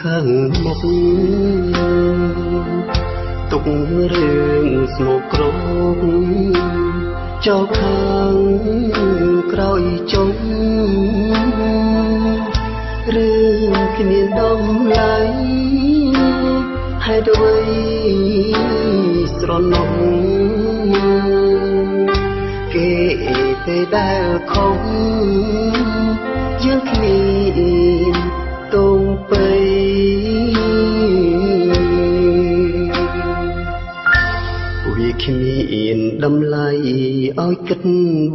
ខាងមុខទុករឿងស្មោកគ្រោកចោលខាងក្រោយចុងរឿងគ្មានដំឡៃហេតុអ្វីស្រណុំគេទេដែលខំយើង វាគ្មានតម្លៃឲ្យគិត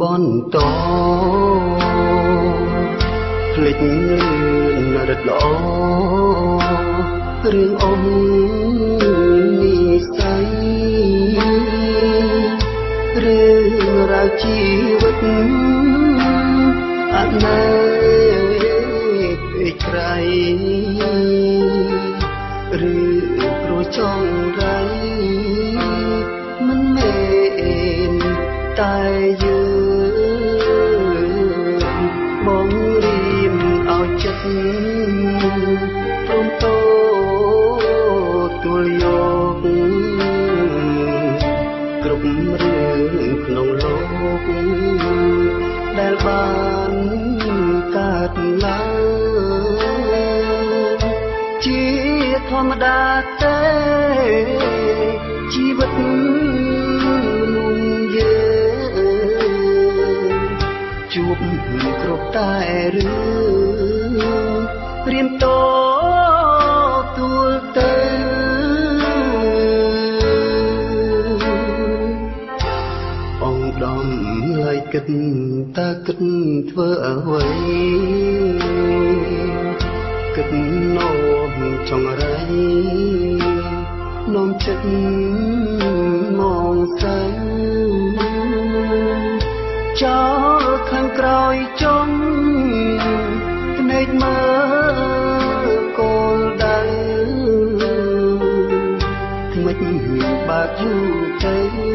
បន្តភ្លេចលឿនរត់ល្អរឿងអស់និស័យរឿងរ៉ាវជីវិតអណេពេកក្រៃឬព្រោះចង់រៃ លយកគ្រប់រឿងក្នុងលោកដែលបានកើតឡើងជាធម្មតាទេជីវិតមនុស្សយើងជួបគ្រប់តែរឿងព្រៀមត ដំឡើយគិតតើគិតធ្វើអ្វីគិតនោមចង់រៃនោមចិត្តមកសៅចោលខាងក្រោយចុងភ្នែកមើលគោលដៅថ្មិចបើកយូរទៅ